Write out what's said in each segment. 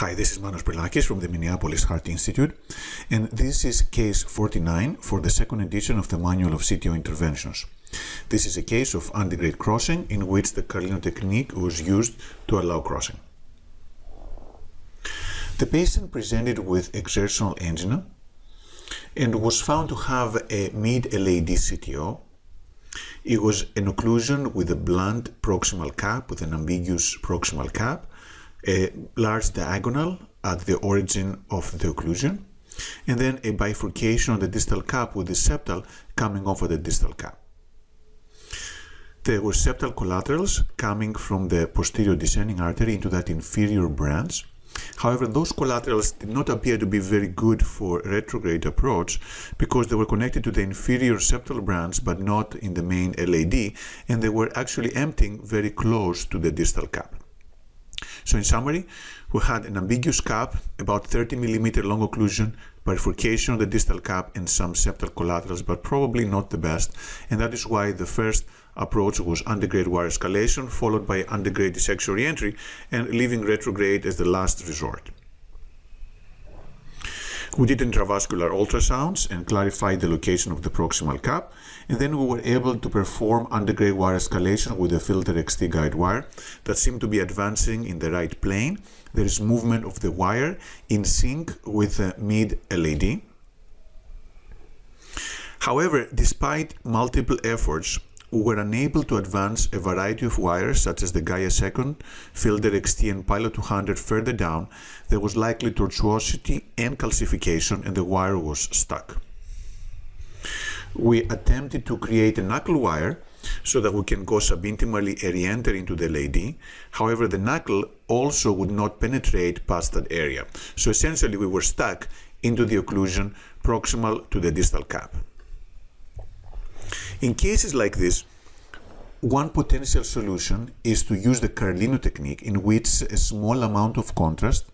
Hi, this is Manos Brilakis from the Minneapolis Heart Institute, and this is case 49 for the second edition of the Manual of CTO Interventions. This is a case of antegrade crossing in which the Carlino technique was used to allow crossing. The patient presented with exertional angina and was found to have a mid-LAD CTO. It was an occlusion with a blunt proximal cap, with an ambiguous proximal cap, a large diagonal at the origin of the occlusion, and then a bifurcation on the distal cap with the septal coming off of the distal cap. There were septal collaterals coming from the posterior descending artery into that inferior branch. However, those collaterals did not appear to be very good for retrograde approach because they were connected to the inferior septal branch but not in the main LAD, and they were actually emptying very close to the distal cap. So in summary, we had an ambiguous cap, about 30 millimeter long occlusion, bifurcation of the distal cap and some septal collaterals, but probably not the best. And that is why the first approach was antegrade wire escalation, followed by antegrade dissection reentry, and leaving retrograde as the last resort. We did intravascular ultrasounds and clarified the location of the proximal cap, and then we were able to perform antegrade wire escalation with a Fielder XT guide wire that seemed to be advancing in the right plane. There is movement of the wire in sync with the mid-LAD. However, despite multiple efforts, we were unable to advance a variety of wires such as the Gaia Second, Fielder XT and Pilot 200 further down. There was likely tortuosity and calcification and the wire was stuck. We attempted to create a knuckle wire so that we can go subintimally re-enter into the LAD. However, the knuckle also would not penetrate past that area. So essentially we were stuck into the occlusion proximal to the distal cap. In cases like this, one potential solution is to use the Carlino technique in which a small amount of contrast,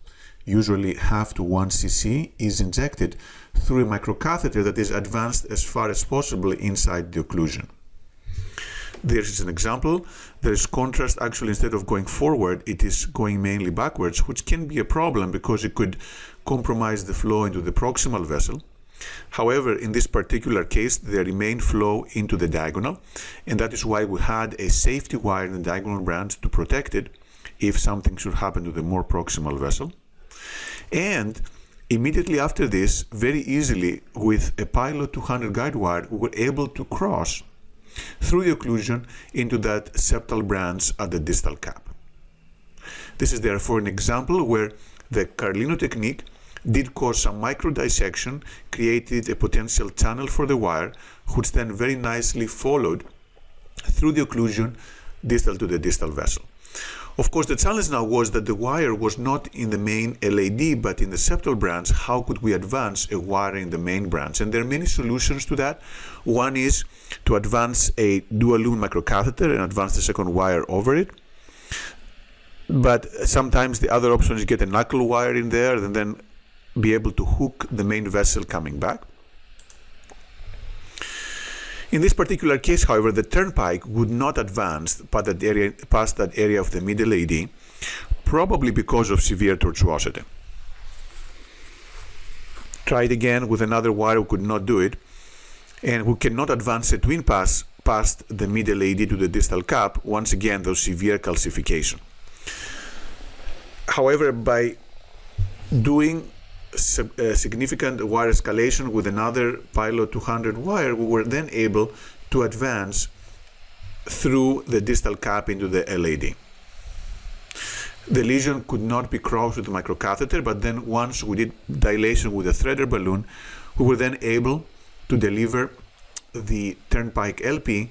usually half to 1 cc, is injected through a microcatheter that is advanced as far as possible inside the occlusion. There is an example. There is contrast actually instead of going forward, it is going mainly backwards, which can be a problem because it could compromise the flow into the proximal vessel. However, in this particular case, there remained flow into the diagonal, and that is why we had a safety wire in the diagonal branch to protect it if something should happen to the more proximal vessel. And immediately after this, very easily with a Pilot 200 guide wire, we were able to cross through the occlusion into that septal branch at the distal cap. This is therefore an example where the Carlino technique did cause some micro dissection, created a potential channel for the wire, which then very nicely followed through the occlusion distal to the distal vessel. Of course, the challenge now was that the wire was not in the main LAD but in the septal branch. How could we advance a wire in the main branch? And there are many solutions to that. One is to advance a dual lumen microcatheter and advance the second wire over it. But sometimes the other option is get a knuckle wire in there and then be able to hook the main vessel coming back. In this particular case, however, the Turnpike would not advance past that area, past that area of the mid LAD, probably because of severe tortuosity. Tried again with another wire, we could not do it, and we cannot advance a twin pass past the mid LAD to the distal cap, once again, those severe calcification. However, by doing Uh, significant wire escalation with another Pilot 200 wire, we were then able to advance through the distal cap into the LAD. The lesion could not be crossed with the microcatheter, but then once we did dilation with a threader balloon, we were then able to deliver the Turnpike LP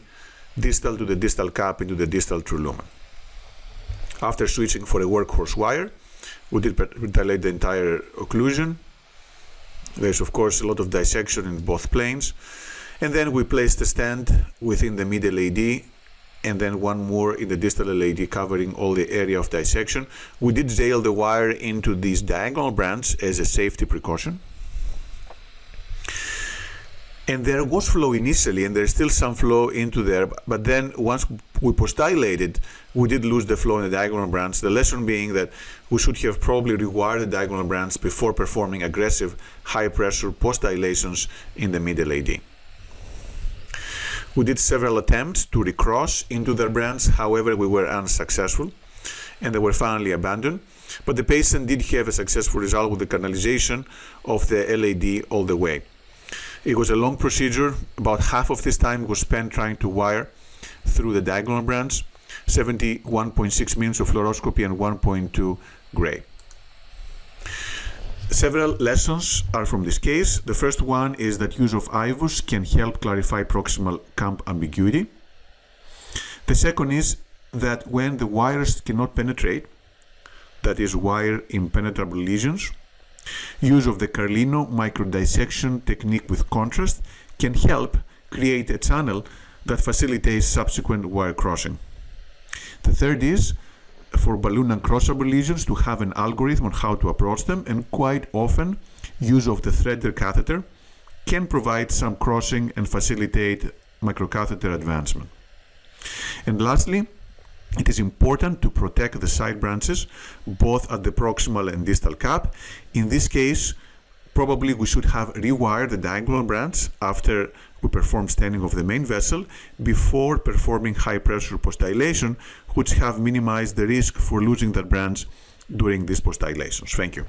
distal to the distal cap into the distal true lumen. After switching for a workhorse wire, we did dilate the entire occlusion. There's of course a lot of dissection in both planes. And then we placed a stent within the mid LAD and then one more in the distal LAD covering all the area of dissection. We did jail the wire into this diagonal branch as a safety precaution. And there was flow initially, and there's still some flow into there. But then once we post-dilated, we did lose the flow in the diagonal branch. The lesson being that we should have probably rewired the diagonal branch before performing aggressive high-pressure post-dilations in the mid LAD. We did several attempts to recross into their branch. However, we were unsuccessful, and they were finally abandoned. But the patient did have a successful result with the canalization of the LAD all the way. It was a long procedure. About half of this time was spent trying to wire through the diagonal branch, 71.6 minutes of fluoroscopy and 1.2 gray. Several lessons are from this case. The first one is that use of IVUS can help clarify proximal cap ambiguity. The second is that when the wires cannot penetrate, that is wire impenetrable lesions, Use of the Carlino microdissection technique with contrast can help create a channel that facilitates subsequent wire crossing. The third is for balloon uncrossable lesions to have an algorithm on how to approach them and quite often use of the threader catheter can provide some crossing and facilitate microcatheter advancement. And lastly, it is important to protect the side branches, both at the proximal and distal cap. In this case, probably we should have rewired the diagonal branch after we perform stenting of the main vessel before performing high pressure postdilation, which have minimized the risk for losing that branch during these postdilations. Thank you.